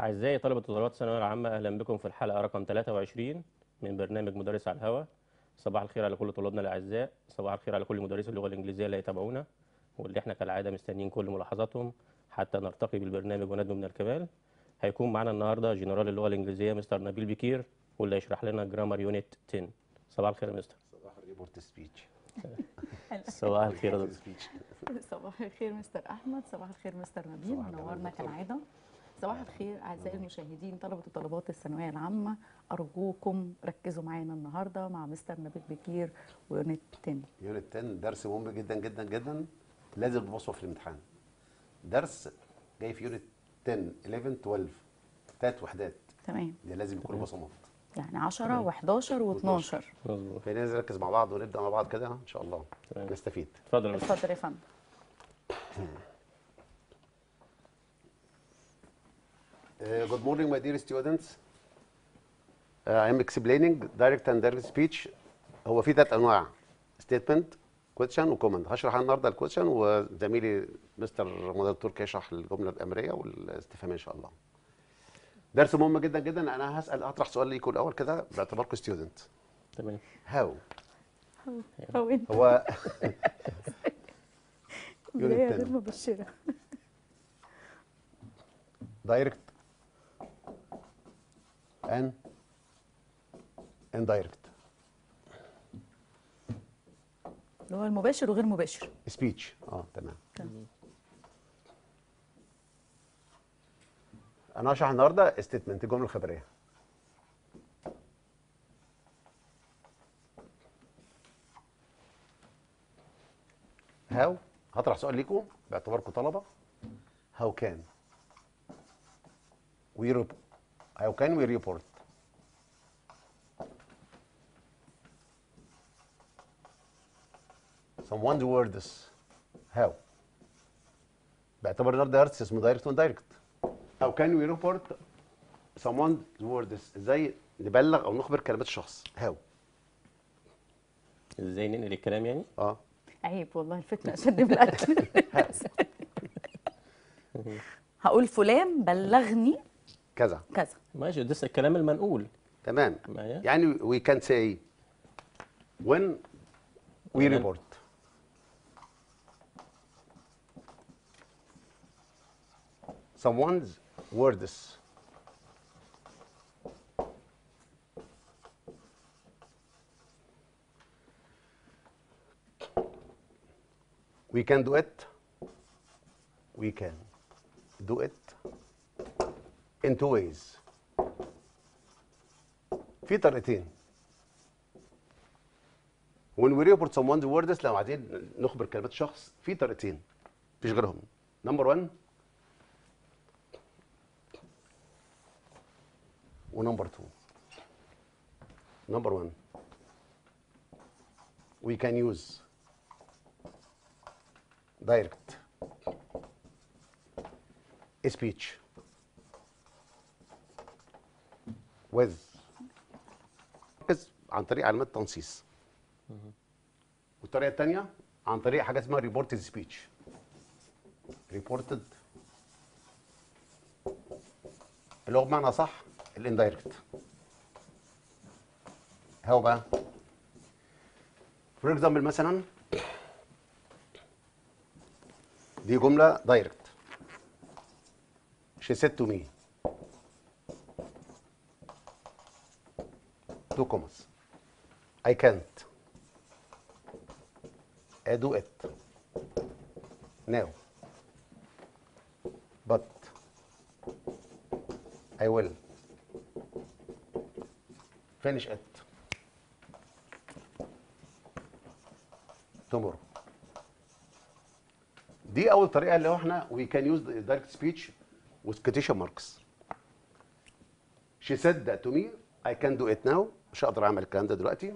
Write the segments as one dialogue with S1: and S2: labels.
S1: أعزائي طلبة وطلبات الثانوية العامة أهلا بكم في الحلقة رقم 23 من برنامج مدرس على الهواء صباح الخير على كل طلابنا الأعزاء. صباح الخير على كل مدرسي اللغة الإنجليزية اللي يتابعونا واللي إحنا كالعادة مستنيين كل ملاحظاتهم حتى نرتقي بالبرنامج وندنو من الكمال. هيكون معنا النهاردة جنرال اللغة الإنجليزية مستر نبيل بكير واللي هيشرح لنا grammar unit 10 صباح الخير يا مستر.
S2: صباح ال reported speech
S1: صباح الخير يا دكتور.
S3: صباح الخير مستر أحمد صباح الخير مستر نبيل. منورنا. كالعادة. صباح الخير أعزائي المشاهدين طلبة وطالبات الثانوية العامة أرجوكم ركزوا معانا النهارده مع مستر نبيل بكير و unit 10
S2: unit 10 درس مهم جدا جدا جدا لازم تبصوا في الامتحان. درس جاي في unit 10 11 12 ثلاث وحدات.
S3: تمام.
S2: دي لازم يكونوا بصمات.
S3: يعني 10 و11 و12
S1: مظبوط.
S2: خلينا نركز مع بعض ونبدأ مع بعض كده إن شاء الله.
S1: تمام.
S2: نستفيد.
S1: اتفضل يا مستر
S3: اتفضل يا فندم.
S2: Uh, good morning, my dear students. Uh, I am explaining direct and indirect speech. هو في ثلاث أنواع statement, question و command. هشرح النهارده ال question وزميلي مستر رمضان التركي يشرح الجملة الأمرية والاستفهام إن شاء الله. درس مهم جدا جدا أنا هسأل هطرح سؤال ليكم الأول كده باعتباركم ستودنت.
S1: تمام
S2: هاو
S3: هو انت
S2: هو
S3: بدايه غير
S2: 10.
S3: مبشرة
S2: دايركت and indirect.
S3: اللي هو المباشر وغير مباشر.
S2: سبيتش آه تمام.
S3: تمام.
S2: أنا هشرح النهارده statement الجملة الخبرية. how هطرح سؤال ليكم باعتباركم طلبة. how can we how can we report someone's words how? باعتبار ده درس اسمه direct و indirect how can we report someone's words إزاي نبلغ أو نخبر كلمات الشخص؟ how
S1: إزاي ننقل الكلام يعني؟
S2: آه.
S3: عيب والله الفتنة أشد من القتل هقول فلان بلغني
S2: كذا
S3: كذا
S1: ماشي ده الكلام المنقول
S2: تمام يعني we can say when we report someone's words we can do it we can do it in two ways. في طريقتين. When we report someone's words لو عايزين نخبر كلمات شخص في طريقتين مفيش غيرهم. number 1 و number 2 number 1 we can use direct speech. ركز عن طريق علامات تنصيص. والطريقة الثانية عن طريق حاجة اسمها reported speech reported اللي هو بمعنى صح ال indirect هو بقى. for example مثلا دي جملة دايركت she said to me. Two commas I can't I do it now but I will finish it tomorrow دي اول طريقه اللي هو إحنا we can use the direct speech with quotation marks she said that to me I can do it now مش هقدر أعمل الكلام ده دلوقتي.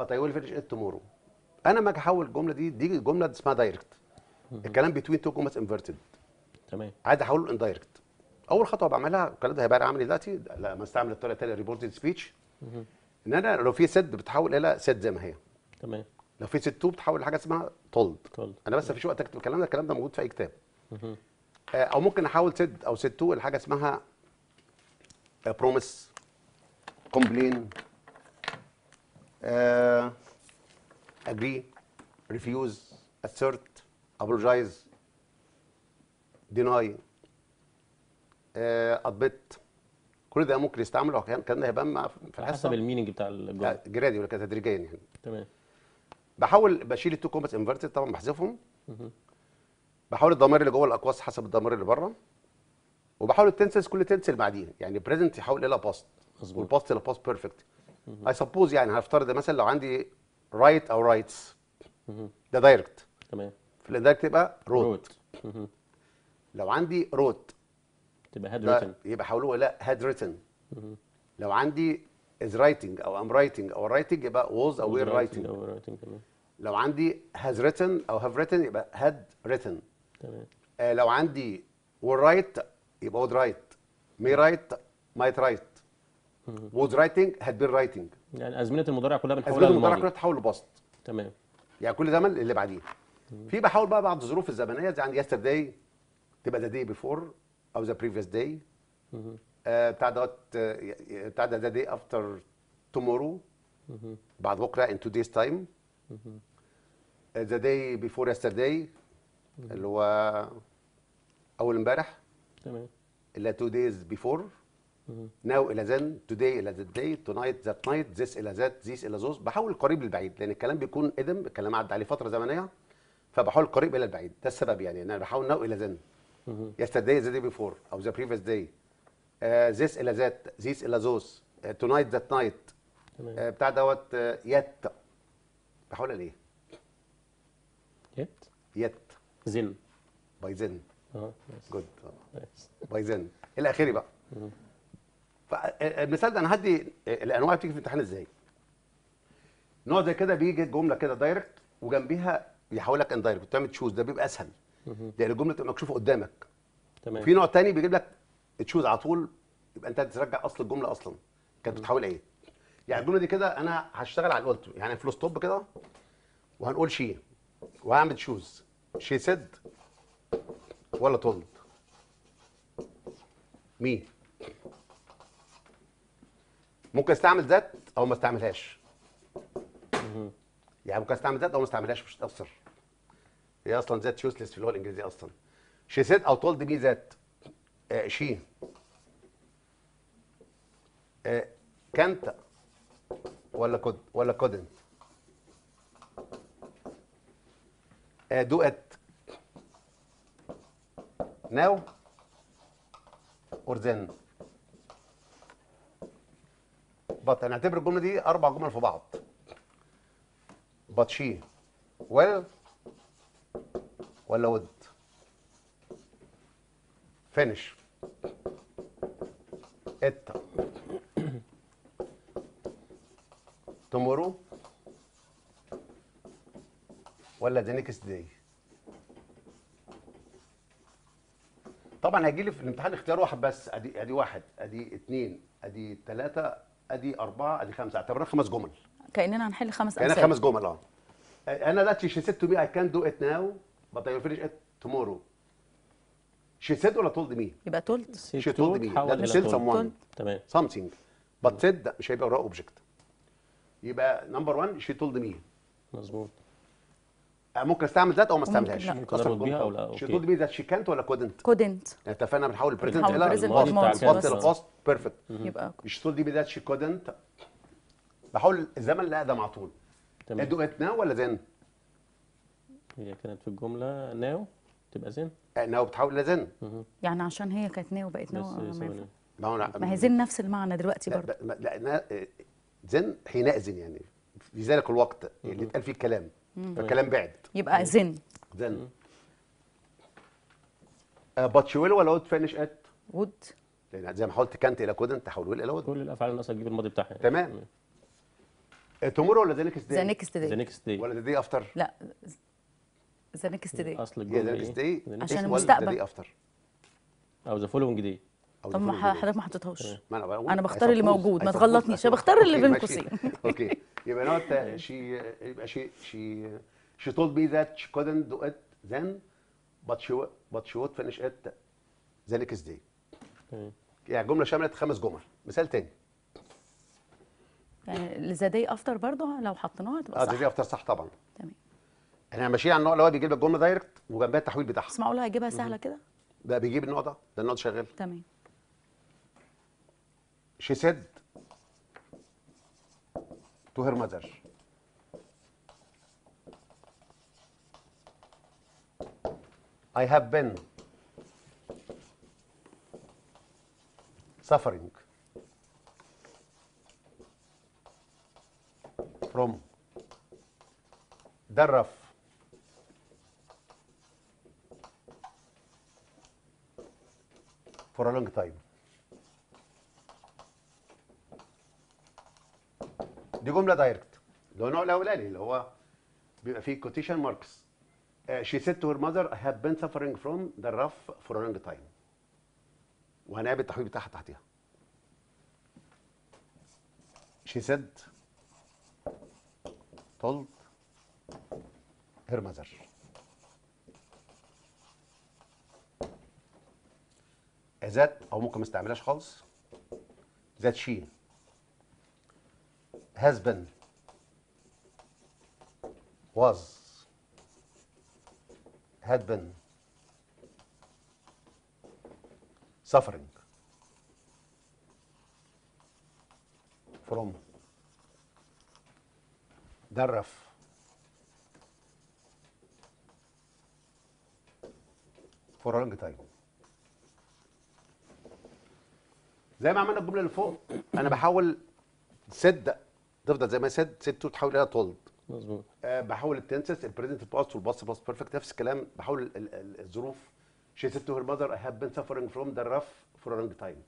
S2: but I will finish it tomorrow. أنا ما أجي أحول الجملة دي دي جملة اسمها direct الكلام between two commas inverted.
S1: تمام.
S2: عايز احوله indirect أول خطوة بعملها الكلام ده هيبقى عامل دلوقتي؟ لما أستعمل الطريقة الثانية reported speech إن أنا لو في said بتحول إلى said زي ما هي.
S1: تمام.
S2: لو في said to بتحول لحاجة اسمها
S1: told.
S2: أنا بس مفيش وقت أكتب الكلام ده الكلام ده موجود في أي كتاب. آه، أو ممكن احاول said أو said to لحاجة اسمها promise complain agree refuse assert apologize deny ادمت كل ده ممكن يستعمل لو كان هيبان مع- في
S1: حسب
S2: الحصه
S1: الميننج بتاع الجمله
S2: جرادي ولا تدريجيا يعني.
S1: تمام.
S2: بحاول بشيل التو كومبس انفرتد طبعا بحذفهم. بحاول الضمائر اللي جوه الأقواس حسب الضمائر اللي بره. وبحاول التنسز كل تنس اللي بعديه يعني بريزنت يحول إلى باست
S1: مظبوط.
S2: والباست إلى باست بيرفكت اي سبوز يعني هنفترض مثلا لو عندي رايت أو رايتس ده دايركت
S1: تمام.
S2: في ال indirect يبقى روت
S1: روت
S2: لو عندي wrote
S1: تبقى
S2: had
S1: written
S2: يبقى حوله إلى had written لو عندي is writing أو am writing أو writing يبقى was
S1: أو were writing
S2: لو عندي has written أو have written يبقى had written.
S1: تمام.
S2: آه لو عندي will write يبقى would write may write might write was writing had been writing.
S1: يعني أزمنة المضارع كلها بنحولها
S2: أزمنة المضارع كلها تحول لباست
S1: تمام.
S2: يعني كل زمن اللي بعديه. في بحاول بقى بعض الظروف الزمنية زي عندي yesterday تبقى the day before أو previous day. آه بتاع دوت آه، بتاع ده the day after tomorrow. بعد بكرة two days time. آه، the day before yesterday اللي هو أول امبارح.
S1: تمام.
S2: إلى two days before. Now إلى then today إلى that day tonight that night this إلى that this إلى those. بحاول القريب للبعيد لأن الكلام بيكون قدم الكلام عدى عليه فترة زمنية فبحاول القريب إلى البعيد. ده السبب يعني إن أنا بحاول now إلى then. Yesterday the day before أو the previous day. Uh, this إلى that this إلى uh, that night.
S1: تمام.
S2: Uh, بتاع دوت uh, yet. بحاول الايه
S1: يت
S2: yet.
S1: زن
S2: by then.
S1: آه.
S2: جود. باي ذن إلى آخره بقى. فالمثال ده أنا هدي الانواع بتيجي في الامتحان إزاي. نوع زي كده بيجي جملة كده دايركت وجنبيها يحولك ان دايركت تعمل تشوز ده بيبقى اسهل. لأن الجملة تبقى مكشوفة قدامك.
S1: تمام.
S2: في نوع تاني بيجيب لك تشوز على طول يبقى انت ترجع اصل الجملة أصلا. كانت بتحول إيه؟ يعني الجملة دي كده أنا هشتغل على القلت. يعني فلوس توب كده وهنقول she وهعمل choose she said ولا told me ممكن استعمل that أو ما استعملهاش. يعني ممكن استعمل that أو ما استعملهاش مش هتأثر. هي أصلا that useless في اللغة الإنجليزية أصلا. she said أو told me that she كانت ولا كود ولا كودنت دو ات ناو اور ذن بط هنعتبر الجملة دي أربع جمل في بعض. but will ولا would finish it tomorrow ولا the next day طبعا هيجي لي في الامتحان اختيار واحد بس. ادي أدي واحد أدي اثنين أدي ثلاثة ادي اربعه ادي خمسه اعتبرها خمس جمل.
S3: كأننا هنحل خمس
S2: يعني
S3: امثله
S2: خمس جمل آه. أنا دلوقتي said to me I can do it now but I will finish it tomorrow. she said ولا told me
S3: يبقى تولد
S1: سي
S2: she
S1: تو
S2: told me.
S1: تحول
S2: that
S1: إلى
S2: tell
S1: told.
S2: someone.
S1: تمام.
S2: But said ده مش هيبقى وراء object يبقى number 1 she told me.
S1: مظبوط.
S2: ممكن أستعمل that أو ما أستعملهاش.
S3: لا.
S1: ممكن
S2: أصلاً
S1: أربط بيها أو لا،
S2: told me that she can't ولا couldn't
S3: couldn't.
S2: يعني اتفقنا بنحول ال
S3: present
S2: إلى
S3: present
S1: الماضي بتاع
S3: والماضي
S1: كان.
S2: past إلى past perfect
S3: يبقى
S2: she told me that she couldn't بحول الزمن اللي اقدم على طول.
S1: تمام.
S2: do it now ولا then
S1: هي كانت في الجملة ناو تبقى زن
S2: now بتحول إلى then
S3: يعني عشان هي كانت now بقت now ما. ينفع.
S2: ما هو
S3: ما هي then نفس المعنى دلوقتي
S2: لا
S3: برضه.
S2: لا لا لا then حينئذ يعني. في ذلك الوقت اللي اتقال فيه الكلام. فالكلام بعد
S3: يبقى زين
S2: زن. بات شي ويل ولا وود فينش ات
S3: وود
S2: لأن زي ما حاولت كانت إلى كودنت تحول ويل إلى وود
S1: كل الأفعال الناقصة تجيب الماضي بتاعها.
S2: تمام. tomorrow ولا the next
S3: the
S2: day
S3: next
S1: the
S3: day
S1: next day
S2: ولا the day after
S3: لا. the next
S1: day
S2: أصل
S1: الجمله the next day
S3: عشان
S2: ده
S3: المستقبل.
S1: day after
S2: أو the following day
S3: طب ما. حضرتك
S2: ما حطيتهاش
S3: أنا
S2: أنا
S3: بختار اللي موجود، ما تغلطنيش،
S2: suppose.
S3: بختار اللي بين. قوسين.
S2: okay. يبقى not she يبقى she she she told me that she couldn't do it then but she but she would finish it the next day. يعني جملة شملت خمس جمل. مثال تاني.
S3: يعني the day after برضه لو حطيناها هتبقى
S2: آه
S3: صح.
S2: day after صح طبعا.
S3: تمام.
S2: إحنا ماشيين على النوع اللي هو بيجيب لك جملة direct وجنبها التحويل بتاعها.
S3: بس معقوله هجيبها سهلة كده.
S2: ده بيجيب النوع ده ده النوع ده شغال.
S3: تمام.
S2: She said to her mother I have been suffering from dandruff for a long time دي جملة direct اللي هو النوع الاولاني اللي هو بيبقى فيه quotation marks to her mother I have been suffering from dandruff for a long time. وهنقابل التحويل بتاعها تحتيها. She said told her mother. That أو ممكن ما استعملهاش خالص. That she has been was had been suffering from rough for a long time زي ما عملنا الجمله اللي فوق أنا بحاول said تفضل زي ما said said تحول إلى told
S1: مظبوط
S2: آه، بحول ال tenses ال present past وال past past perfect نفس الكلام ال- الظروف she said to her mother I have been suffering from dandruff for a long time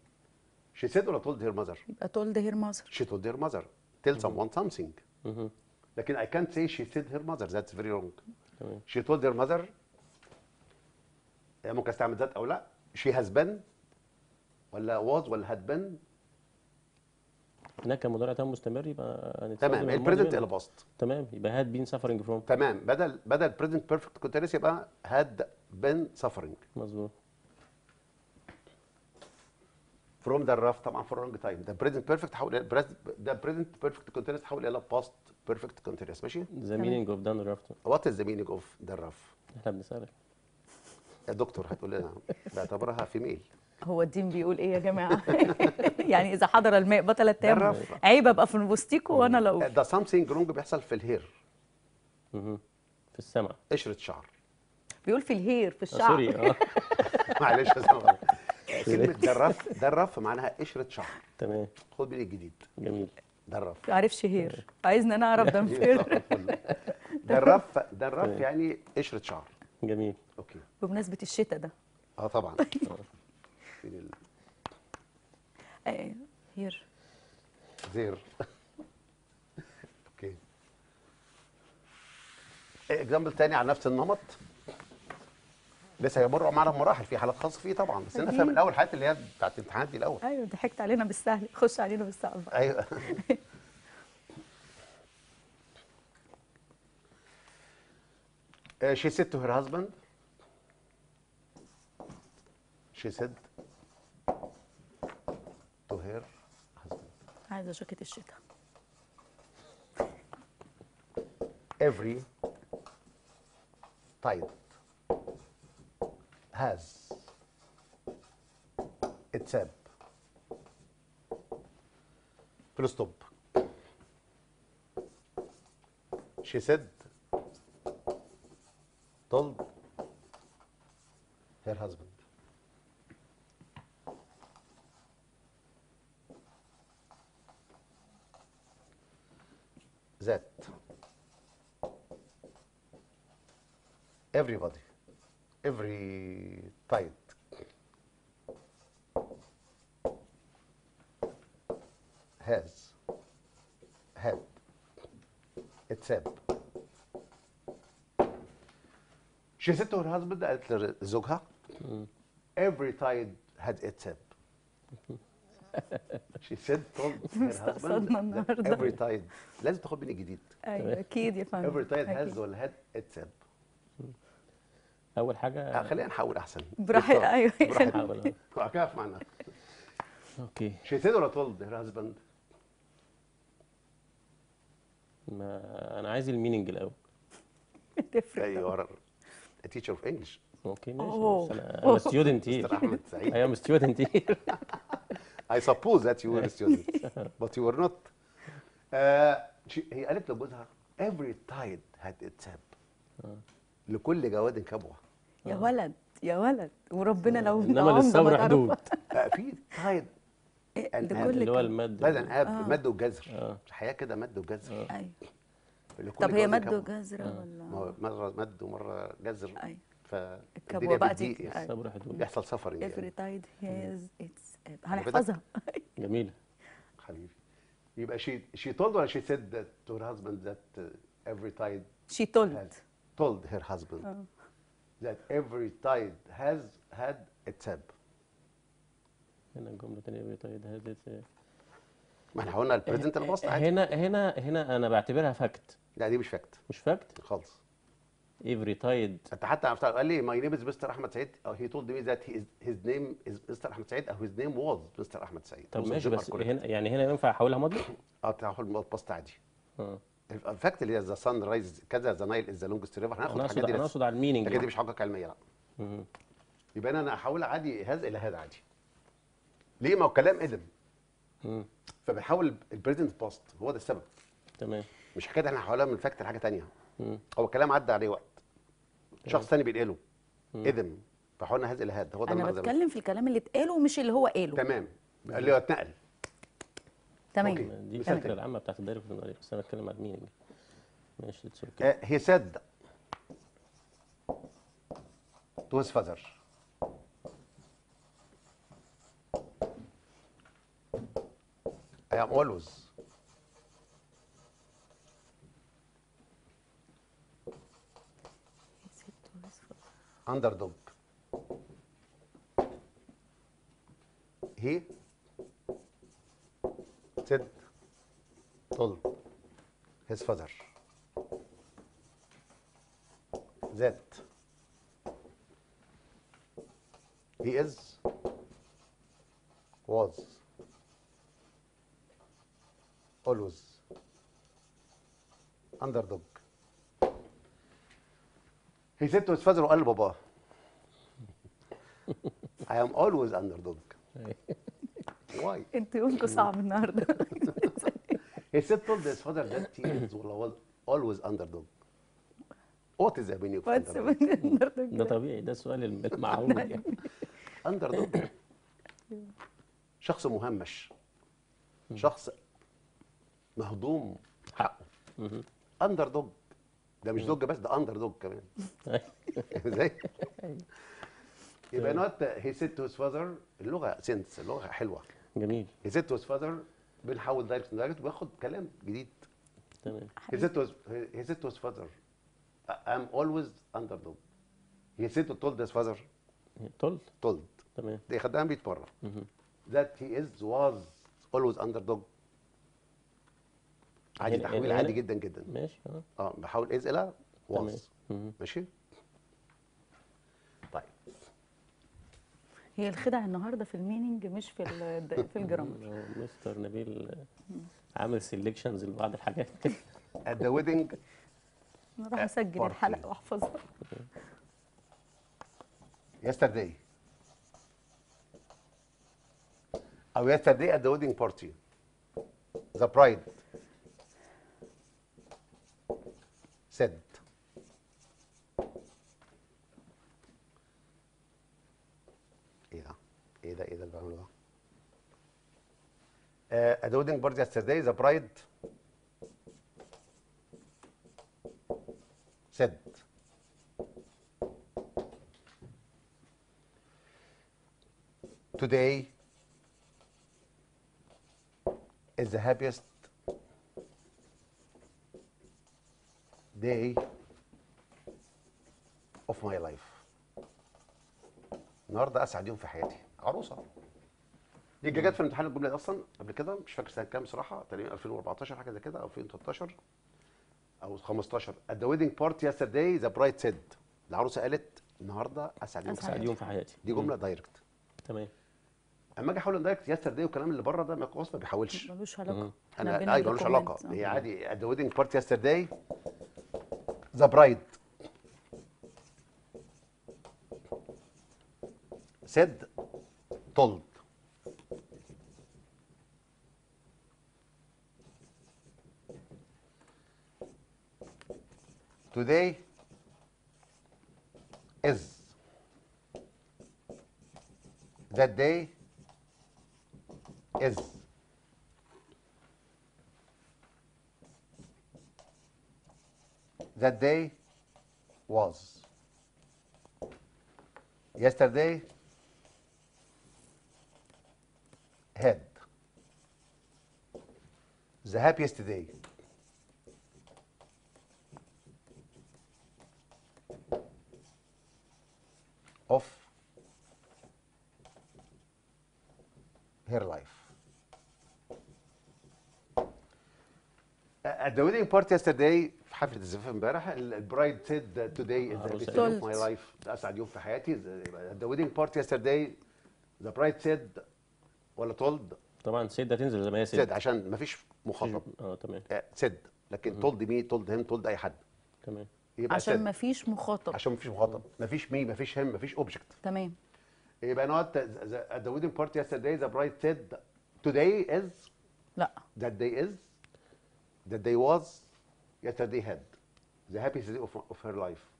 S2: she said ولا told her mother
S3: يبقى told her mother
S2: she told her mother tell someone something
S1: مهم.
S2: لكن I can't say she said her mother that's very wrong
S1: تمام
S2: she told her mother آه، ممكن استعمل that أو لا she has been ولا was ولا had been
S1: هناك كان مضارع تام مستمر يبقى
S2: تمام ال
S1: present.
S2: إلى past
S1: تمام يبقى had been suffering from
S2: تمام بدل بدل present perfect continuous يبقى had been suffering.
S1: مظبوط.
S2: from dandruff طبعا for long time ده present perfect تحول ده present perfect continuous تحول إلى past perfect continuous ماشي؟
S1: the meaning of
S2: dandruff what is the meaning of dandruff
S1: إحنا بنسألك.
S2: يا دكتور هتقول لنا بعتبرها فيميل
S3: هو الدين بيقول إيه يا جماعة؟ يعني إذا حضر الماء بطل التام
S2: جرب.
S3: عيب أبقى في وسطيكوا وأنا لو.
S2: ده سامثينج رونج بيحصل في الهير.
S1: في السمع
S2: قشرة شعر.
S3: بيقول في الهير في
S1: آه،
S3: الشعر.
S1: سوري آه.
S2: معلش يا. كلمة ده الرف ده الرف معناها قشرة شعر.
S1: تمام.
S2: خد بالي الجديد.
S1: جميل.
S2: ده الرف
S3: ما عارفش هير. عايزنا نعرف ده فين؟
S2: dandruff dandruff يعني قشرة شعر.
S1: جميل.
S2: okay.
S3: بمناسبة الشتاء ده.
S2: آه طبعا. فين ال-
S3: آه، here
S2: sir okay example تاني على نفس النمط. لسه هيمر معانا بمراحل في حالات خاصة فيه طبعا بس نفهم. الأول الحاجات اللي هي بتاعت الامتحانات دي الأول.
S3: أيوه ضحكت علينا بالسهل خش علينا بالصعب.
S2: أيوه. Uh, she said to her husband she said
S3: عايزه جاكيت الشتاء
S2: every tide has its ebb. Full stop. She said, told her husband. That everybody, every tide has had its ebb. She said to her husband, قالت لزوجها, every tide had its Ebb. She said, told her husband,
S3: استقصدنا
S2: that
S3: النهاردة.
S2: every tide لازم تاخد مني جديد.
S3: أيوه أكيد يا فندم.
S2: Every tide has or had its ebb.
S1: أول
S2: آه،
S1: حاجة
S2: خلينا نحاول أحسن.
S3: براحتك. أيوه.
S2: براحتك. وهكف معنا
S1: أوكي
S2: She said or told her husband.
S1: ما أنا عايز الميننج الأول.
S3: تفرق
S2: are a teacher of English.
S1: أوكي ماشي. أنا ستودنت. هير
S2: أحمد سعيد.
S1: اي ام ستودنت هير
S2: I suppose that you were a student but you were not. آه she- هي قالت لجوزها every tide had its ebb لكل جواد كبوة.
S3: يا ولد يا ولد وربنا لو إنما
S1: للصبر حدود
S2: آه في تايد
S1: اللي هو. المد
S2: ده اب
S3: آه.
S2: مد وجزر.
S1: آه.
S2: الحياة كده مد وجزر. أيوه
S3: طب هي مد
S2: ما
S3: ولا؟
S2: هو مرة مد ومرة جزر.
S3: أيوه.
S2: فالدنيا بتضيق. يعني.
S1: الصبر حدود
S2: بيحصل
S3: every
S2: يعني.
S3: tide has its ebb هنحفظها
S1: جميله
S2: حبيبي. يبقى she she told or she said that to her husband that uh, every tide
S3: she told.
S2: has told her husband that every tide has had its ebb
S1: هنا الجملة تانية. طيب هذا
S2: ما إحنا قلنا ال present ال past عادي.
S1: هنا هنا هنا أنا بعتبرها fact
S2: لا دي مش fact
S1: مش fact
S2: خالص.
S1: Every tide.
S2: انت حتى قال لي ماي نيم از مستر أحمد سعيد. أو هي تولد مي ذات هيز نيم از مستر أحمد سعيد. أو هيز نيم واز مستر أحمد سعيد.
S1: طب ماشي بس. هنا يعني هنا ينفع أحولها ماضي
S2: آه تاخد الباست عادي.
S1: آه.
S2: الفاكت اللي هي ذا سان رايز كذا ذا نايل از ذا لونجست ريفر هناخد الحاجات دي أنا
S1: اقصد على الميننج
S2: لكن دي مش حقائق علمية لا. يبقى أنا احولها عادي هذا إلى هذا عادي. ليه؟ ما هو كلام
S1: مم.
S2: فبنحول البريزنت باست هو ده السبب.
S1: تمام.
S2: مش حكاية إحنا نحولها من fact لحاجة
S1: ثانية.
S2: هو الكلام عدى عليه وقت. شخص ثاني بينقله قدم فحولنا هذا إلى هذا هو ده أنا
S3: بتكلم في الكلام اللي اتقاله مش اللي هو قاله.
S2: تمام. اللي هو اتنقل.
S3: تمام.
S1: دي
S2: الفكرة.
S1: العامة بتاعت ال direct knowledge بس أنا بتكلم على ال meaning ماشي it's okay
S2: Uh, he said to his father, I am always اندر دوج هي تد طول هيز فادر ذات هي از واز اولويز اندر دوج هي ست ميس فازر وقال لبابا I am always دوج واي
S3: انت يومك صعب النهارده.
S2: هي ست سبت told his father that he is always underdog. What is happening you
S3: what's
S2: underdog?
S1: ده طبيعي ده السؤال المعروف يعني.
S2: Underdog. شخص مهمش. شخص مهضوم. حقه. underdog ده مش dog بس ده underdog كمان. إزاي؟ يبقى note said to his father اللغة sense اللغة حلوة.
S1: جميل.
S2: Said to his father بنحول direct direct وباخد كلام جديد.
S1: تمام.
S2: Said to his, he said to his father I'm always underdog he said to told his father.
S1: told
S2: told.
S1: تمام.
S2: دي 100 مره
S1: مهم.
S2: that he is was always underdog عادي
S1: هنا-
S2: تحويل
S1: هنا-
S2: عادي جدا جدا.
S1: ماشي
S2: آه. آه بحول
S1: is
S2: إلى
S1: مهم.
S2: ماشي؟ طيب.
S3: هي الخدع النهارده في ال meaning مش في ال- في ال
S1: grammar. مستر نبيل عامل سيلكشنز لبعض الحاجات.
S2: At the wedding.
S3: أنا راح
S2: أسجل.
S3: الحلقة وأحفظها.
S2: Yesterday. أو yesterday at the wedding party. The bride. Said إيه ده؟ كده إيه ده اللي بعمله ده؟ at the wedding party yesterday the bride said today is happiest day of my life. النهارده أسعد يوم في حياتي. عروسة. دي جت في امتحان الجملة دي أصلا قبل كده مش فاكر سنة كام صراحة تقريبا 2014 حاجة زي كده أو 2013 أو 15 at the wedding party yesterday the bride said العروسه قالت النهارده أسعد يوم
S3: أسعد
S2: حياتي
S1: يوم في حياتي.
S2: دي جملة direct
S1: تمام.
S2: أما أجي احول indirect yesterday والكلام اللي بره ده ما خلاص ما بيحولش.
S3: ملوش علاقة.
S2: أنا
S3: بينا
S2: أي ملوش
S3: علاقة.
S2: هي عادي. the wedding party yesterday ذا برايد said told. Today is that day is that day was. Yesterday had the happiest day of her life at the wedding party yesterday في حفله الزفاف امبارح البرايد said today is the
S1: عروسة
S2: happiest day of
S3: قالت.
S2: my life ده اسعد يوم في حياتي at the wedding party yesterday the bride said ولا told؟
S1: طبعا said هتنزل زي ما هي
S2: said
S1: said
S2: عشان مفيش مخاطب
S1: آه تمام.
S2: آه، said لكن told me told him told أي حد.
S1: تمام.
S2: يبقى
S3: عشان مفيش مخاطب
S2: عشان مفيش مخاطب مفيش me مفيش him مفيش object
S3: تمام.
S2: يبقى at the wedding party yesterday the bride said توداي از
S3: لا.
S2: ذات داي از ذات داي واز يسترداي هاد ذا هابيست داي اوف هير لايف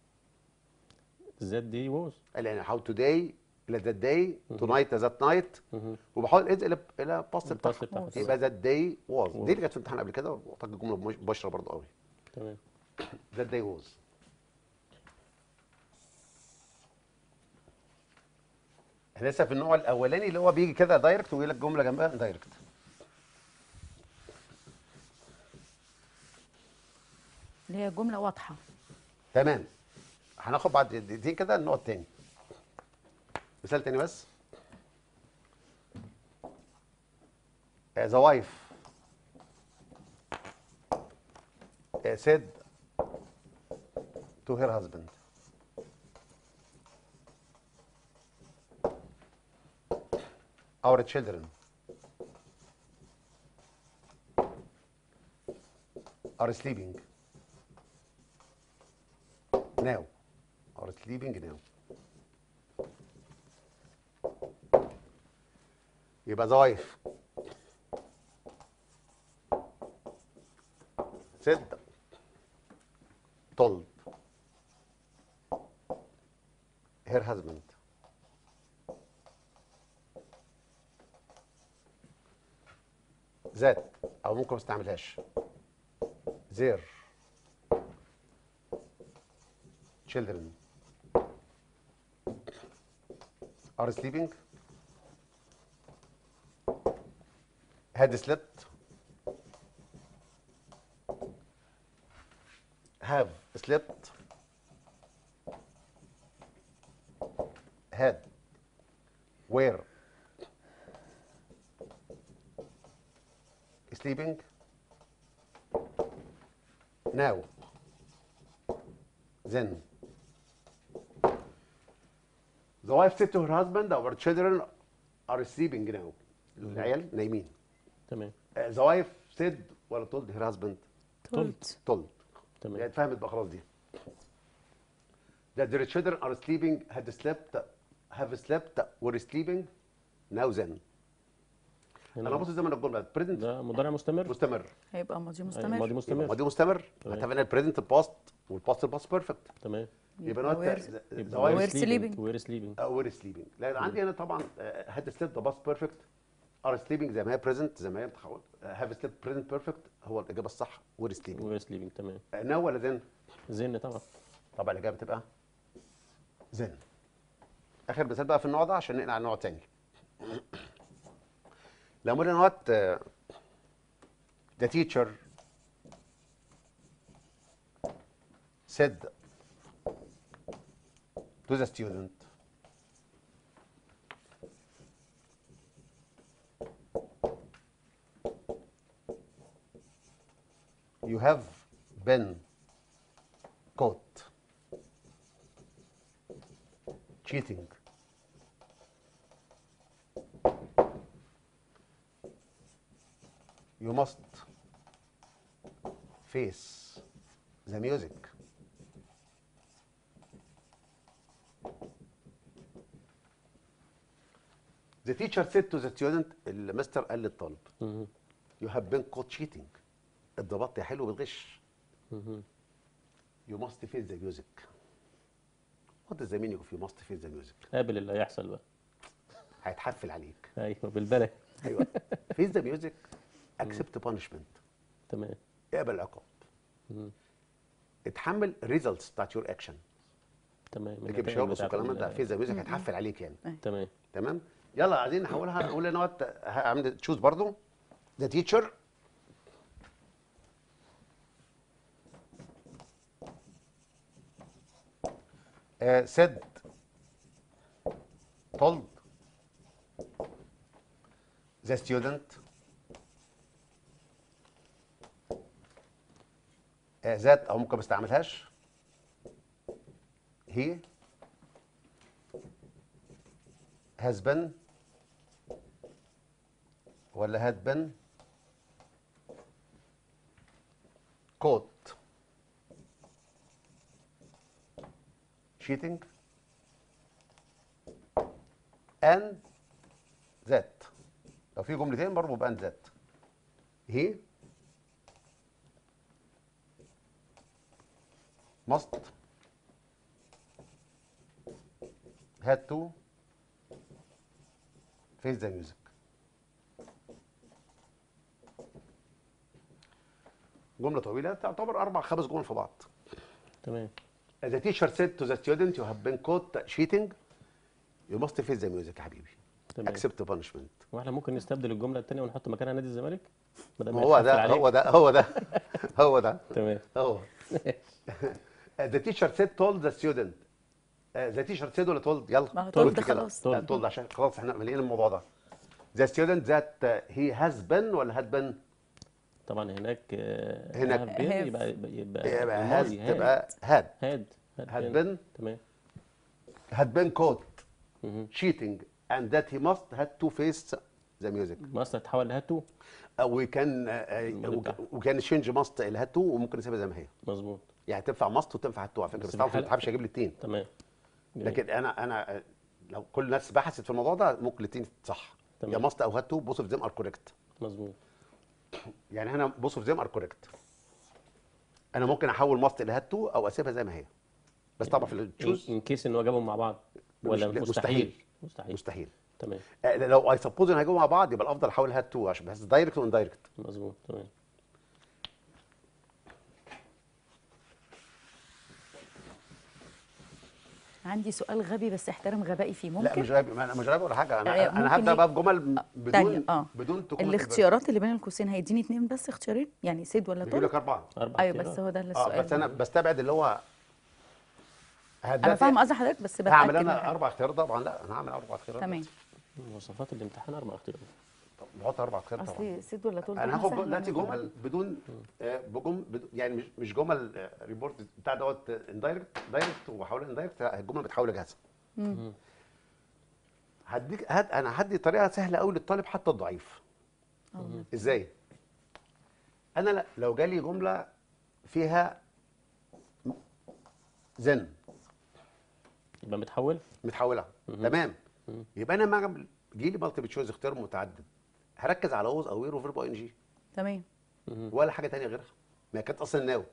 S1: ذات داي
S2: واز يعني هاو توداي إلى that day tonight that night. وبحاول ادي إلى إلى باست بتاعها. يبقى that day was. دي اللي كانت في الامتحان قبل كده وأعتقد جملة مباشرة برضه قوي.
S1: تمام.
S2: that day was. إحنا لسه في النوع الأولاني اللي هو بيجي كده direct ويقول لك جملة جنبها direct
S3: اللي هي جملة واضحة.
S2: تمام. هناخد بعد دقيقتين كده النوع التاني. مثال تاني بس Uh, the wife uh, said to her husband our children are sleeping now are sleeping now يبقى ضايف. ستة طلب. هير هازمنت زاد. أو ممكن ما زير. Children. Are sleeping? Had slept have slept had were sleeping now then the wife said to her husband our children are sleeping now العيال نايمين
S1: تمام.
S2: the wife said ولا told her husband
S3: told.
S2: Told.
S1: تمام.
S2: يعني اتفهمت بقى خلاص دي. That their children are sleeping had slept have slept were sleeping now then أنا بص زمن الجمله present
S1: ده مضارع مستمر.
S2: مستمر.
S3: هيبقى ماضي
S1: أيوة،
S3: مستمر.
S1: ماضي مستمر.
S2: ماضي مستمر. اتفقنا البريزنت الباست والباست الباست بيرفكت
S1: تمام.
S2: يبقى note
S1: the
S2: wife
S3: we're sleeping.
S1: were sleeping
S2: were sleeping لأن عندي أنا طبعا had slept the past perfect are sleeping زي ما هي present زي ما هي بتحول have slept present perfect هو الإجابة الصح were sleeping
S1: were sleeping تمام.
S2: now ولا then
S1: then طبعا.
S2: طبعا الإجابة بتبقى then آخر مثال بقى في النوع ده عشان نقل على نوع تاني. لو قلنا note the teacher said to the student you have been caught cheating you must face the music the teacher said to the student المستر قال للطالب
S1: مهم.
S2: you have been caught cheating اتضبطت يا حلو بالغش. must face the music. What is the meaning of you must face the music?
S1: قابل اللي هيحصل بقى.
S2: هيتحفل عليك.
S1: أيوه بالبلد.
S2: أيوه. Face the music accept punishment.
S1: تمام.
S2: اقبل العقاب. اتحمل results بتاعت your action.
S1: تمام النتائج
S2: شاورس
S1: بتاعت
S2: والكلام ده face the music هيتحفل عليك يعني.
S1: تمام.
S2: تمام؟ يلا عايزين نحولها نقول أنا وقت هعمل تشوز برضو. The teacher uh, said told the student uh, that أو ممكن ما استعملهاش he has been ولا had been caught cheating and that لو في جملتين برضه يبقى and that he must had to face the music. جملة طويلة تعتبر أربع خمس جمل في بعض.
S1: تمام.
S2: The teacher said to the student you have been caught cheating you must face the music يا حبيبي.
S1: تمام
S2: accept punishment.
S1: وإحنا ممكن نستبدل الجمله الثانية ونحط مكانها نادي الزمالك بدل ما
S2: هو ده. هو ده هو ده هو ده
S1: تمام
S2: هو the teacher said told the student uh, the teacher said ولا told يلا
S3: ما هو told. خلاص.
S2: لا told عشان خلاص إحنا مليين الموضوع ده the student that uh, he has been ولا had been
S1: طبعا هناك آه،
S2: هناك
S1: have. يبقى يبقى, يبقى.
S2: تبقى had
S1: had
S2: had been
S1: تمام.
S2: had been caught.
S1: مهم.
S2: cheating. And that he must had to face the music.
S1: must هتتحول ل
S2: had to أو كان
S1: الماضي بتاعها.
S2: و can change must إلى had to وممكن نسيبها زي ما هي.
S1: مظبوط.
S2: يعني تنفع must وتنفع had to على فكرة
S1: بس
S2: طبعا
S1: الحالة-
S2: الامتحان مش هجيب الاثنين
S1: تمام.
S2: لكن أنا أنا آه، لو كل الناس بحثت في الموضوع ده ممكن الاثنين صح. يا must أو had to both of them are correct
S1: مظبوط.
S2: يعني هنا both of them are correct أنا ممكن احول must إلى had to أو اسيبها زي ما هي. بس طبعا في ال
S1: choose in case ان هو جابهم مع بعض. ولا مستحيل.
S2: مستحيل.
S1: مستحيل.
S2: مستحيل.
S1: تمام.
S2: آه، لو I suppose ان هيجوا مع بعض يبقى الأفضل أحول had to عشان بحس direct و indirect
S1: مظبوط تمام.
S3: عندي سؤال غبي بس احترم غبائي فيه ممكن؟
S2: لا مش غبي أنا مش غبي ولا حاجة.
S3: آه،
S2: أنا أنا
S3: ممكن
S2: هبدا بقى بجمل
S3: آه،
S2: بدون
S3: آه.
S2: بدون تكون
S3: الاختيارات اللي بين القوسين هيديني اتنين بس اختيارين؟ يعني سيد ولا
S2: بيجيب لك
S3: طول
S1: أربعة.
S3: أربع
S1: أيوه.
S3: بس هو ده
S2: آه
S3: السؤال
S2: بس أنا بستبعد اللي هو
S3: أنا
S2: هدات
S3: فاهمه قصد حضرتك بس بتاكد
S2: هعمل
S3: أنا.
S2: أربع اختيارات طبعا. لا أنا هعمل أربع اختيارات.
S3: تمام.
S1: مواصفات الامتحان أربع اختيارات.
S2: طب نحط أربع اختيارات طبعا.
S3: اصلي سيد ولا طول أنا
S2: هاخد دلوقتي. جمل. بدون آه، بجم يعني مش مش جمل report بتاع دوت indirect direct وحاول indirect لا الجملة بتحول جاهزه هديك هد أنا هدي طريقة سهلة قوي للطالب حتى الضعيف.
S3: آه.
S2: إزاي؟ أنا لا- لو جالي جملة فيها then.
S1: يبقى متحول؟
S2: متحولة. تمام. يبقى أنا ما جيلي multi choice اختيار متعدد. هركز على was أو were و verb ing
S3: تمام.
S2: ولا حاجة تانية غيرها. ما كانت أصلا
S1: now.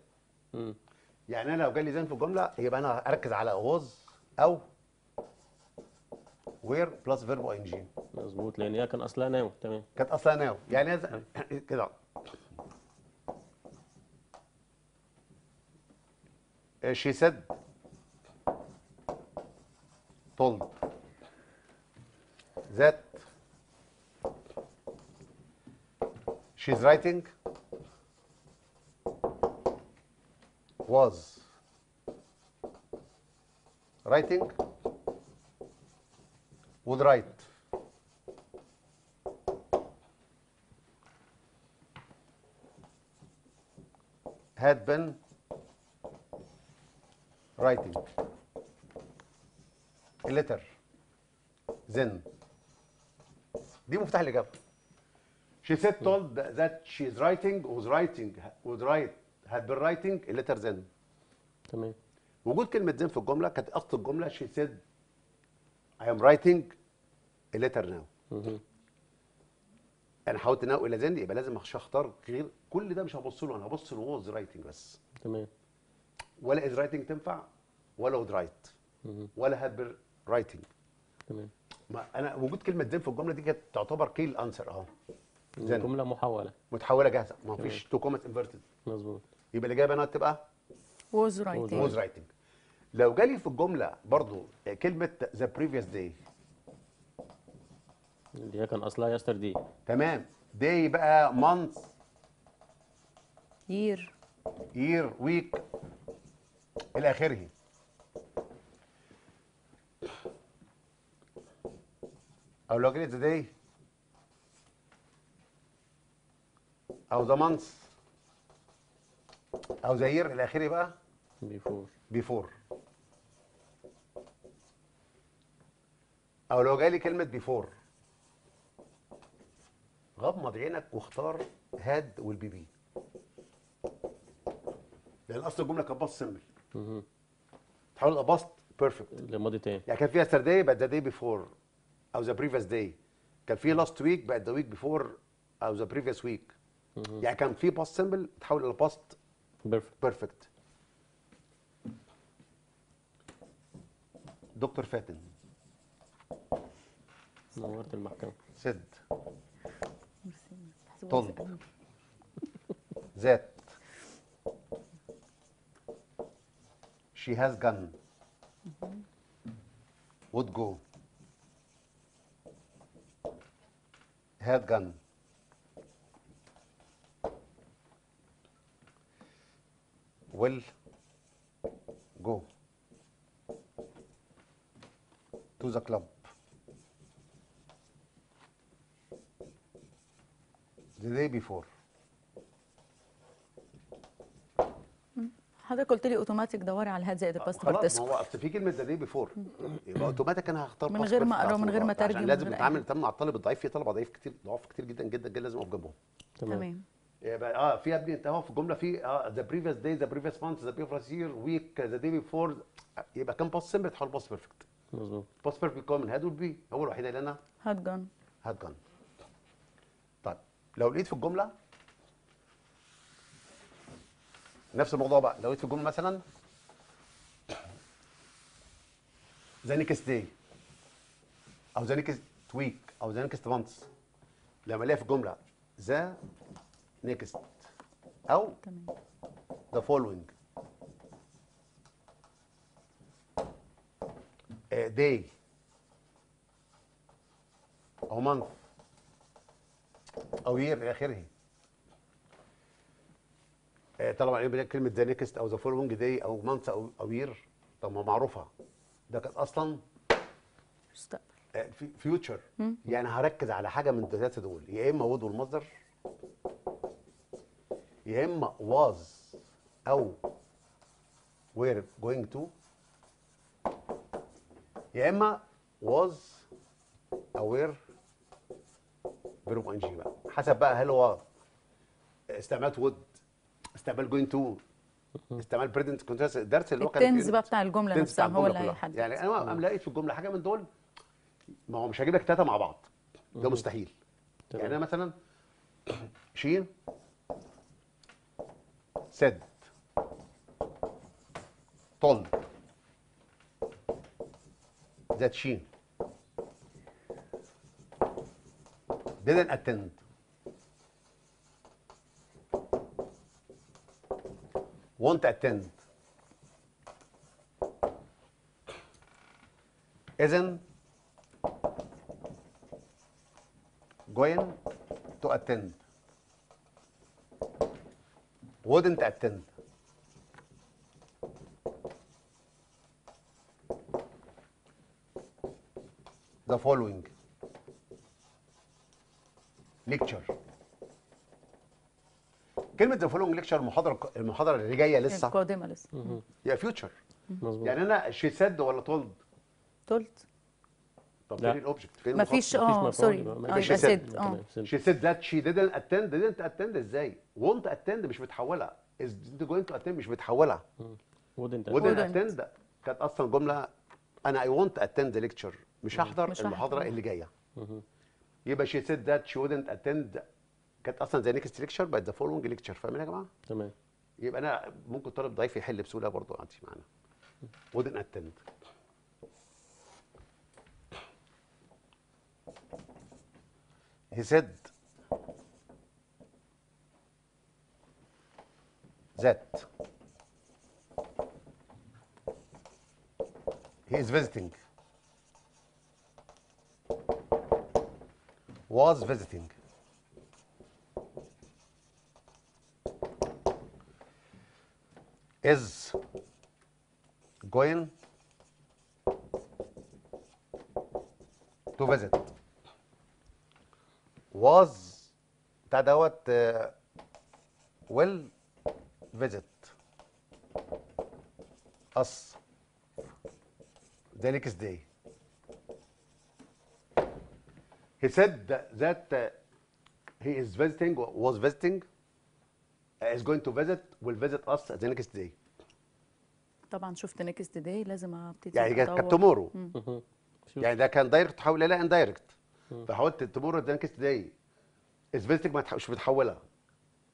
S2: يعني أنا لو جالي then في الجملة يبقى أنا اركز على was أو were plus verb ing
S1: مظبوط لأن هي كان أصلها now. تمام.
S2: كانت أصلا now. يعني كده. She said told. That she's writing was writing would write had been writing letter then دي مفتاح الاجابه she said told that she is writing was writing would write had been writing a letter then
S1: تمام.
S2: وجود كلمة then في الجملة كانت اصل الجملة. She said I am writing a letter now. أنا حاولت انقل إلى then يبقى لازم أخش أختار غير كل ده مش هبص له. أنا هبص ل was writing بس.
S1: تمام.
S2: ولا is writing تنفع ولا would write. ولا had been writing.
S1: تمام.
S2: ما أنا وجود كلمة then في الجملة دي كانت تعتبر key answer أهو. Then.
S1: جملة محولة
S2: متحولة جاهزة. ما فيش two comma inverted
S1: مظبوط.
S2: يبقى الإجابة هنا تبقى
S3: was writing.
S2: Was writing. لو جالي في الجملة برضو كلمة the previous day.
S1: اللي هي كان أصلها yesterday.
S2: تمام. Day بقى month.
S3: Year.
S2: Year week. إلى آخره. أو لو جالي the day أو the month أو year إلى اخره بقى
S1: before
S2: before أو لو جالي كلمة before غمض عينك واختار had و ال pp لأن أصل الجملة كانت past simple
S1: مهم.
S2: تحاول تبقى past perfect
S1: لماضي تاني
S2: يعني كان فيها yesterday بقت the day before. أو the previous day. كان في last week بقت the week before. أو the previous week. يعني كان في past simple تحول إلى
S1: past
S2: perfect دكتور فاتن.
S1: نورت المحكمة.
S2: سد.
S3: قوي.
S2: ذات she has gun. would go. Had gun. Will go to the club. The day before.
S3: حضرتك قلت لي اوتوماتيك دوري على ال had زائد ال past
S2: خلاص ما هو أصل في كلمة the day before يبقى اوتوماتيك أنا هختار
S3: من غير ما
S2: على
S3: من غير ما.
S2: عشان
S3: من
S2: لازم. نتعامل مع الطالب الضعيف في طلبة ضعيف كتير ضعاف كتير جدا جدا جدا لازم اقف جنبهم
S3: تمام.
S2: يبقى آه في يا ابني أنت اهو في الجملة في آه the previous day the previous month the previous year week the day before يبقى كان past simple تحول past perfect
S1: مظبوط.
S2: past perfect بيتكون من had و ال pp هو الوحيد اللي أنا
S3: had gone
S2: had gone طيب لو لقيت في الجملة نفس الموضوع بقى لو لقيت في الجملة مثلا the next day أو the next week أو the next month لما ألاقي في الجملة the next أو
S3: تمام
S2: the following. Uh, day. أو month. أو year إلى آخره. آه، طبعا يبقى كلمة the next أو the following day أو month أو أو year. طب ما معروفة. ده كانت أصلا
S3: مستقبل.
S2: فيوتشر يعني هركز على حاجة من الثلاثه دول. يا إما وود والمصدر يا إما was أو were going to يا إما was أو were verb ing بقى حسب بقى هل هو استعمال would استعمال going to استعمال present continuous الدرس اللي هو كان
S3: ال
S2: tense
S3: بقى بتاع
S2: الجملة
S3: نفسها هو اللي. هيحدد.
S2: يعني أنا أنا لقيت في الجملة حاجة من دول ما هو مش هجيب لك ثلاثة مع بعض. ده مستحيل. يعني أنا مثلا شي سد told that she didn't attend. Won't attend. Isn't going to attend wouldn't attend the following lecture كلمة the following lecture المحاضرة المحاضرة اللي جاية لسه
S3: القادمه لسه
S2: future
S1: مظبوط
S2: يعني أنا she said ولا told
S3: تلت
S2: طب. فين ال object فين
S3: مفيش
S1: مفيش آه
S3: sorry
S1: يبقى ما آه. آه
S2: she said that she didn't attend. Didn't attend إزاي؟ Won't attend مش متحولة. Is going to attend مش متحولة.
S1: Wouldn't
S2: wouldn't attend. كانت أصلا جملة أنا I won't attend the lecture. مش هحضر
S3: مش
S2: المحاضرة
S3: هحضر.
S2: اللي جاية. يبقى she said that she wouldn't attend. كانت أصلا زي next lecture بقت the following lecture. فاهمين يا جماعة؟
S1: تمام.
S2: يبقى أنا ممكن طالب ضعيف يحل بسهولة برضه عندي معانا wouldn't attend. He said that he is visiting. Was visiting. Is going to visit was بتاع دوت آه، will visit us the next day he said that, that uh, he is visiting was visiting uh, is going to visit will visit us the next day
S3: طبعا شفت next day لازم ابتدي
S2: يعني كانت.
S1: tomorrow. شوف.
S2: يعني ده كان direct تحول إلى indirect فحاولت next day is visiting مش متحولة.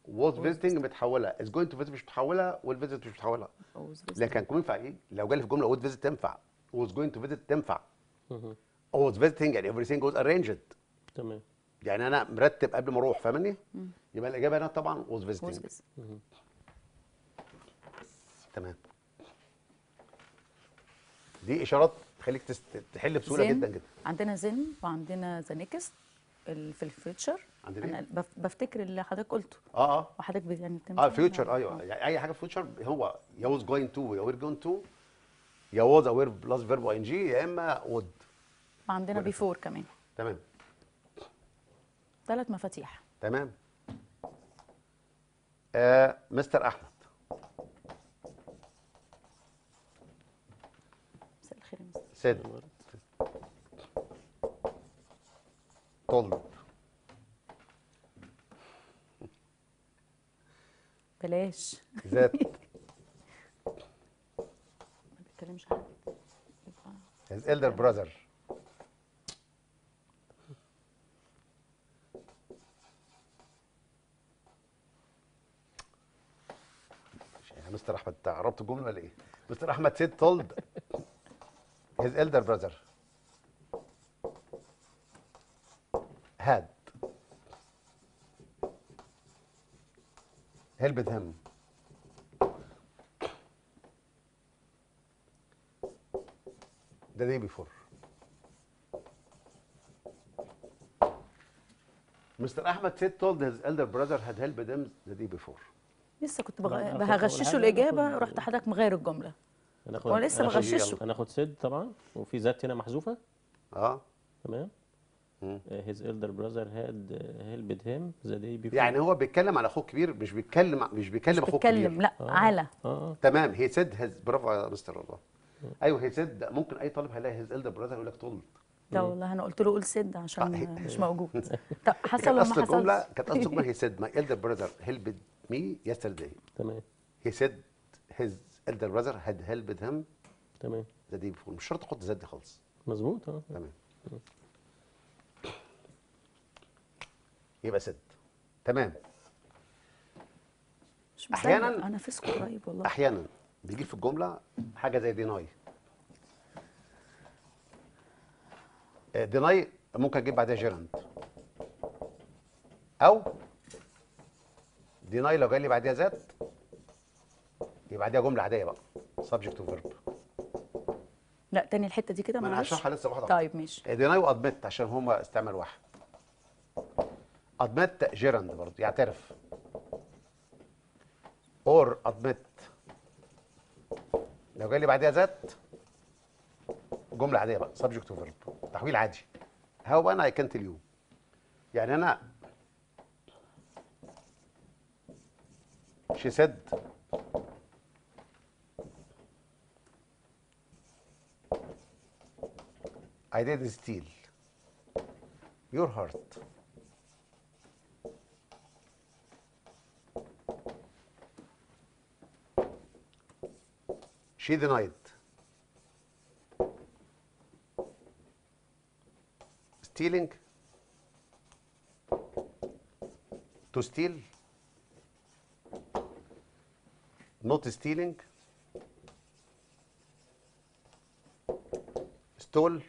S2: Was visiting متحولة. Is going to visit مش متحولة. Visit مش متحولة.
S3: The best.
S2: لكن كان ينفع إيه لو جالي في جملة would visit تنفع. Was going to visit تنفع. was visiting يعني everything was arranged.
S1: تمام.
S2: يعني أنا مرتب قبل ما أروح فاهمني؟ يبقى الإجابة هنا طبعا visiting.
S3: بس.
S2: تمام. دي إشارات تخليك تحل
S3: بسهولة.
S2: جدا جدا.
S3: عندنا then وعندنا the next ال- في ال future.
S2: عندنا
S3: أنا
S2: إيه؟
S3: بف- بفتكر اللي حضرتك قلته.
S2: آه آه.
S3: وحضرتك يعني
S2: آه
S3: بتمشي future
S2: أيوه.
S3: آه.
S2: يعني أي حاجة في future هو يا was going to يا were going to يا was أو were plus verb ing يا إما would.
S3: وعندنا بيفور كمان.
S2: تمام.
S3: ثلاث مفاتيح.
S2: تمام. آه مستر
S3: أحمد.
S2: Said told
S3: بلاش
S2: that
S3: ما بيتكلمش يبقى
S2: his elder brother. مستر احمد انت عربت الجمله ولا إيه؟ مستر احمد said told his elder brother had helped him the day before Mr. Ahmed said told his elder brother had helped him the day before
S3: لسه كنت
S1: لا،
S3: بغ...
S1: آخد أول
S3: هغششه
S1: حاجة
S3: الاجابه رحت حضرتك مغير الجمله
S1: هناخد
S3: هو لسه بغششه.
S1: هناخد سيد طبعا وفي ذات هنا محذوفة؟
S2: آه.
S1: تمام.
S2: مم.
S1: his elder brother had helped him the day before.
S2: يعني هو بيتكلم على أخوه الكبير مش بيتكلم مش بيتكلم أخوه الكبير
S3: بتتكلم لا على
S1: آه آه.
S2: تمام. he said his برافو يا مستر والله أيوه he said ممكن أي طالب هيلاقي his elder brother يقول لك told
S3: لا والله أنا قلت له قول said عشان
S2: آه،
S3: مش موجود. طب حصل ولا
S2: أصل
S3: ما
S2: الجملة
S3: حصلش
S2: كانت أصل الجملة he said my elder brother helped me yesterday.
S1: تمام.
S2: He said his elder brother had helped him
S1: تمام.
S2: the day before مش شرط تحط that دي خالص
S1: مظبوط آه.
S2: تمام. يبقى said. تمام.
S3: مش مصدق.
S2: أحياناً-
S3: أنا فيسكو قريب والله.
S2: أحيانا بيجي في الجملة حاجة زي deny. deny ممكن أجيب بعدها gerund أو deny لو جاي لي بعدها that يبقى بعدها جملة عادية بقى. سبجكت وفيرب
S3: لا تاني الحتة دي كده
S2: ما أنا
S3: معلش.
S2: هشرحها لسه واحدة
S3: طيب ماشي.
S2: deny و admit عشان هما استعمال واحد. admit gerund برضه يعترف. or admit لو جاي لي بعدها that جملة عادية بقى subject و verb تحويل عادي. how أنا I can tell you يعني أنا she said I didn't steal your heart. She denied. Stealing. To steal. Not stealing. Stole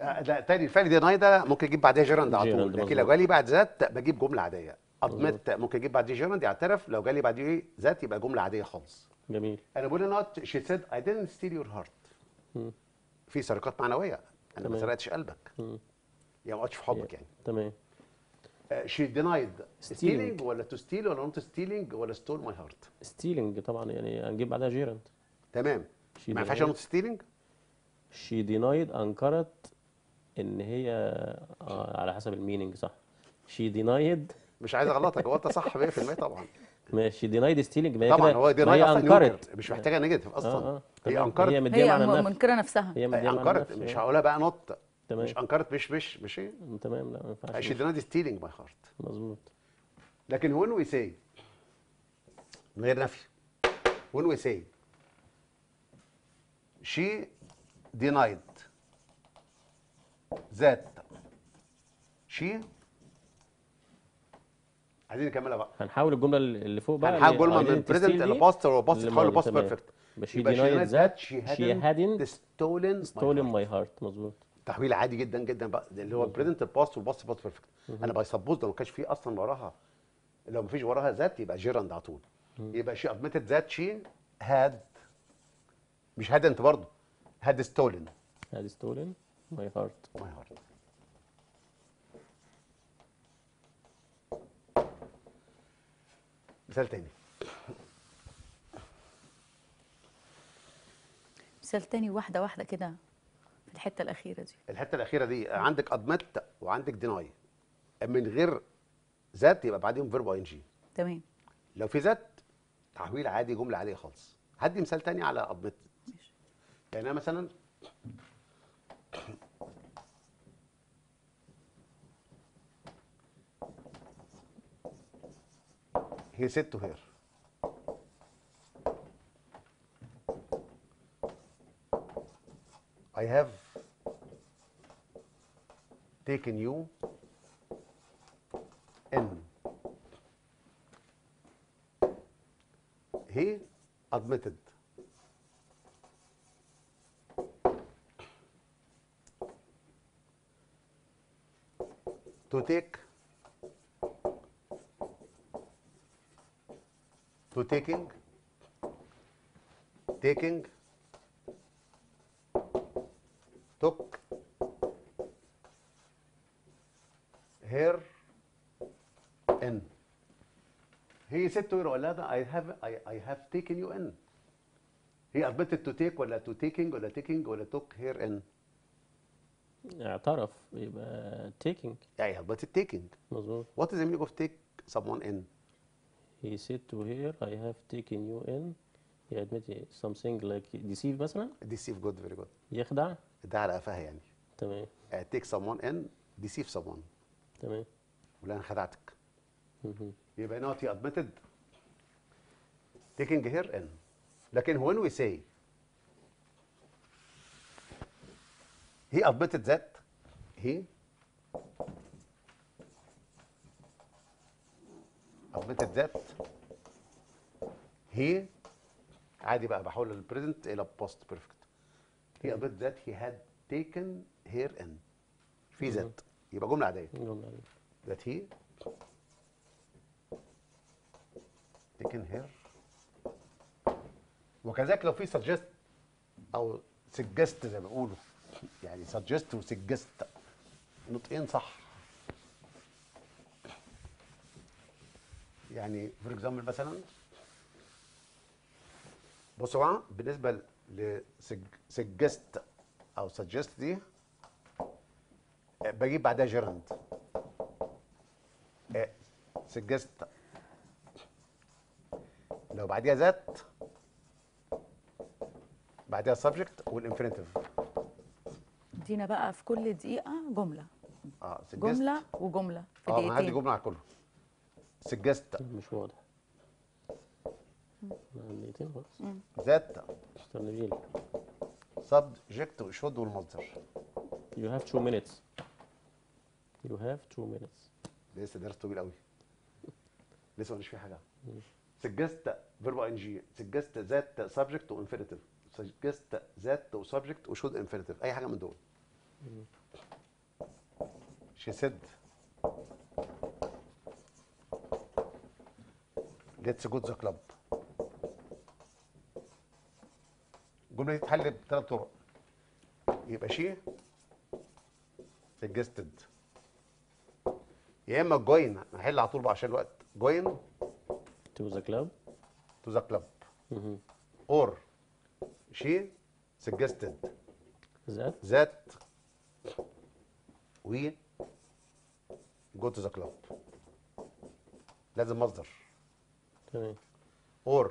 S2: آه، لا تاني الفعل deny ده ممكن أجيب بعدها gerund على
S1: gerund،
S2: طول لكن. لو جالي بعد that بجيب جملة عادية. admit ممكن أجيب بعديه gerund يعترف. لو جالي بعديه that يبقى جملة عادية خالص.
S1: جميل.
S2: أنا بقول نوت she said I didn't steal your heart.
S1: مم.
S2: في سرقات معنوية. أنا ما. سرقتش قلبك. يعني ما في حبك يعني.
S1: تمام.
S2: she denied.
S1: stealing
S2: ولا to steal ولا not stealing ولا stole my heart
S1: stealing طبعا يعني هنجيب بعدها gerund
S2: تمام. ما ينفعش. not stealing
S1: she denied انكرت إن هي آه على حسب ال meaning صح. she denied
S2: مش عايز أغلطك هو أنت صح 100% طبعا.
S1: ماشي denied stealing ما هي
S2: طبعا هو
S1: denied
S2: أصلا
S1: انكرت
S2: مش محتاجة negative أصلا.
S1: آه آه.
S2: هي. انكرت
S1: هي مدية
S3: هي
S1: معنى النفي
S3: منكرة نفسها.
S1: هي مدية
S2: هي
S1: معنى
S2: انكرت مش
S1: آه.
S2: هقولها بقى not
S1: تمام.
S2: مش انكرت مش مش مش إيه
S1: تمام لا ما ينفعش.
S2: she denied stealing my heart
S1: مظبوط.
S2: لكن when we say من غير نفي when we say she denied that she عايزين نكملها بقى.
S1: هنحاول الجملة اللي فوق بقى
S2: هنحاول جملة
S1: اللي
S2: من present
S1: إلى
S2: past أو past تحول ل
S1: past.
S2: perfect
S1: يبقى she denied that.
S2: she
S1: she hadn't
S2: stolen
S1: stolen my heart. مظبوط.
S2: تحويل عادي جدا جدا بقى. اللي هو present ال past وال past past perfect أنا by suppose لو ما كانش في أصلا وراها. لو ما فيش وراها that يبقى gerund على طول. يبقى she admitted that she had مش hadn't برضه. هاد ستولن
S1: هذه stolen. My heart.
S2: my heart مثال تاني
S3: مثال تاني واحدة واحدة كده في الحتة الأخيرة دي.
S2: الحتة الأخيرة دي عندك admit وعندك deny من غير that يبقى بعدين verb ing
S3: تمام.
S2: لو في that تحويل عادي جملة عادية خالص. هدي مثال تاني على admit
S3: ماشي
S2: يعني أنا مثلا he said to her I have taken you in he admitted to take to taking taking took her in he said to her ولا I have I, I have taken you in he admitted to take ولا to taking ولا taking ولا took her in
S1: اعترف يبقى taking
S2: يعني admitted taking
S1: مظبوط
S2: what is the meaning of take someone in
S1: he said to her I have taken you in he admitted something like deceive مثلا
S2: deceive good very good
S1: يخدع
S2: ده على قفاها يعني
S1: تمام
S2: يعني take someone in deceive someone
S1: تمام
S2: ولا أنا خدعتك. يبقى not he admitted taking her in لكن when we say هي اضبطت ذات هي اضبطت ذات هي عادي بقى بحول البريزنت إلى بوست بيرفكت هي اضبطت ذات هي هاد تيكن هير ان في ذات يبقى جملة عادية.
S1: جملة عادية.
S2: ذات هي تيكن هير وكذلك لو في suggest أو suggest زي ما بيقولوا. يعني suggest و suggest. نطقين صح. يعني for example مثلا بصوا بالنسبة ل suggest أو suggest دي بجيب بعدها gerund suggest. لو بعديها ذات بعديها subject والانفينيتيف
S3: ادينا بقى في كل دقيقة جملة.
S2: آه suggest.
S3: جملة وجملة في
S2: آه أنا هدي
S3: دقيقتين.
S2: جملة على كله. suggest
S1: مش واضح. دقيقتين خلاص.
S2: ذات
S1: نبيل.
S2: Subject وشود والمصدر.
S1: You have two minutes. You have two minutes.
S2: لسه درس طويل قوي. لسه مش في حاجة. suggest verb ing suggest that subject و infinitive suggest that و subject و should infinitive أي حاجة من دول. she said let's go to the club الجمله دي تتحل بثلاث طرق. يبقى she suggested يا إما جوين هحل على طول بقى عشان الوقت. going
S1: to the club
S2: to the club or she suggested
S1: that
S2: that we go to the club لازم مصدر.
S1: تمام.
S2: Or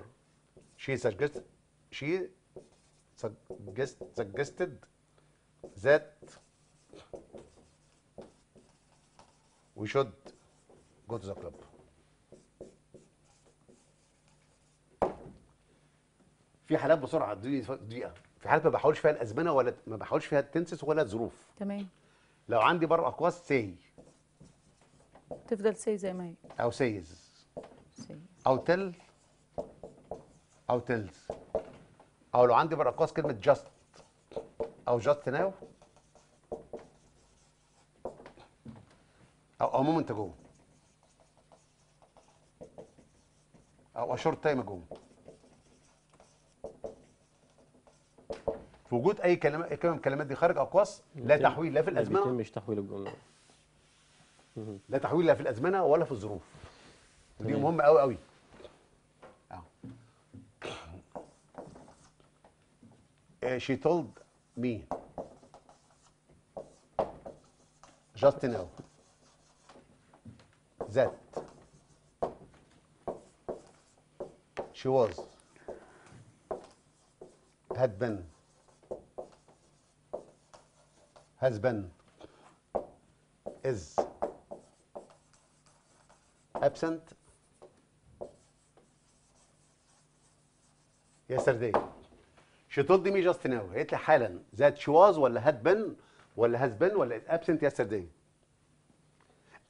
S2: she suggested she suggest, suggested that we should go to the club. في حالات بسرعة دقيقة. في حالات ما بحاولش فيها الأزمنة ولا ما بحاولش فيها ال tenses ولا الظروف.
S3: تمام.
S2: لو عندي بره أقواس say.
S3: تفضل say زي ما هي.
S2: أو says.
S3: say
S2: أو tell. أو tells. أو لو عندي بره أقواس كلمة just أو just now أو a moment ago أو a short time ago في وجود أي كلمه أي كلمه من الكلمات دي خارج أقواس لا تحويل لا في
S1: ما
S2: الأزمنة.
S1: بيتمش تحويل الجملة.
S2: لا تحويل لا في الأزمنة ولا في الظروف.
S1: تمام.
S2: مهمه قوي قوي آه. She told me. Just now. That. She was. Had been. Has been is absent. Yesterday. She told me just now. قالت لي حالا. That she was ولا had been ولا has been ولا is absent yesterday.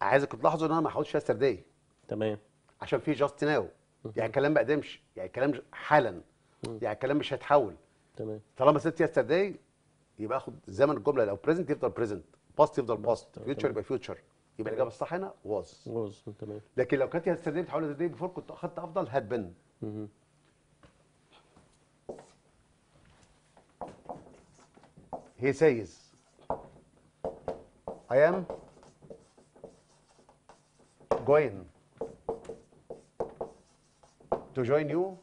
S2: عايزك تلاحظوا إن أنا ما هقولش yesterday.
S1: تمام.
S2: عشان في just now. يعني الكلام ما قدمش. يعني الكلام حالا. يعني الكلام مش هيتحول.
S1: تمام.
S2: طالما سبت yesterday يبقى آخد زمن الجملة لو present يفضل present past يفضل past future يبقى future يبقى الإجابة الصح هنا واز
S1: واز تمام.
S2: لكن لو كانت yesterday بتحول the day كنت أخدت أفضل had been he says I am going تو جوين يو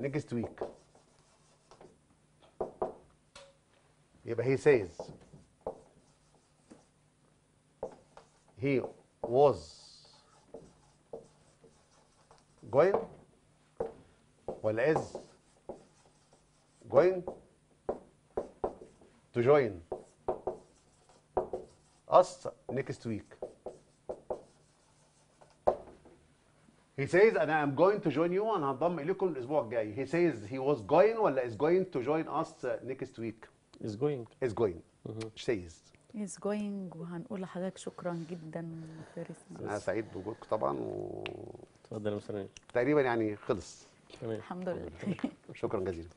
S2: نيكست ويك يبقى he says he was going ولا is going to join us next week. He says and I am going to join you أنا هنضم اليكم الأسبوع الجاي. He says he was going ولا is going to join us next week.
S1: Is going.
S2: Is going. says.
S3: is going. وهنقول لحضرتك شكرا جدا فارس
S2: أنا سعيد بوجودكم طبعا
S1: اتفضل يا مستر نبيل
S2: وتقريبا يعني خلص.
S1: تمام.
S3: الحمد لله.
S2: شكرا جزيلا.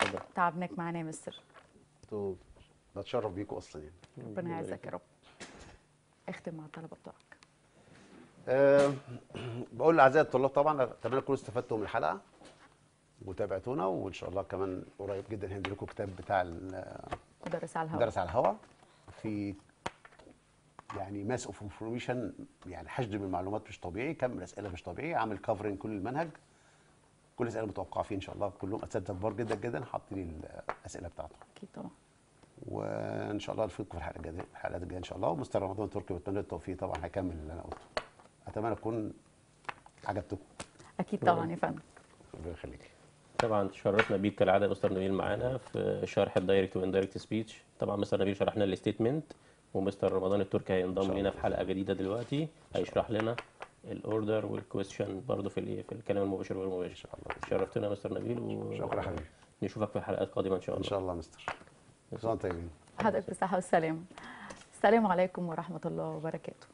S1: اتفضل
S3: تعبناك معانا يا مستر.
S2: أنتوا بتشرف بيكم أصلا يعني.
S3: ربنا يعزك يا رب. اختم مع الطلبه بتوعك
S2: أه بقول لأعزائي الطلاب طبعا أتمنى تكونوا استفدتوا من الحلقة. وتابعتونا وإن شاء الله كمان قريب جدا هندي لكم كتاب بتاع
S3: مدرس على الهواء
S2: المدرس على الهواء في يعني mass of information يعني حشد من المعلومات مش طبيعي كم من اسئله مش طبيعي عامل covering كل المنهج. كل الأسئلة متوقعة فيه إن شاء الله كلهم أساتذة كبار جدا جدا حاطين الأسئلة بتاعتهم.
S3: أكيد طبعا.
S2: وإن شاء الله نشوفكم في الحلقة الجاية الحلقات الجاية إن شاء الله. ومستر رمضان تركي بتمنى التوفيق طبعا هيكمل اللي أنا قلته. أتمنى تكون عجبتكم.
S3: أكيد طبعا يا فندم.
S2: ربنا يخليك
S1: طبعا تشرفنا بيك كالعادة مستر نبيل معانا في شرح ال direct و indirect speech طبعا مستر نبيل شرح لنا ال statement ومستر رمضان التركي هينضم لنا في حلقة جديدة دلوقتي هيشرح لنا ال order وال question برضه في الايه في الكلام المباشر
S2: شاء الله.
S1: شرفتنا يا مستر نبيل و...
S2: شكرا حبيبي.
S1: نشوفك في حلقات قادمه إن شاء
S2: إن
S1: الله
S2: شاء الله مستر. كل سنه وأنتم طيبين
S3: حضرتك بالصحه والسلامه السلام عليكم ورحمة الله وبركاته.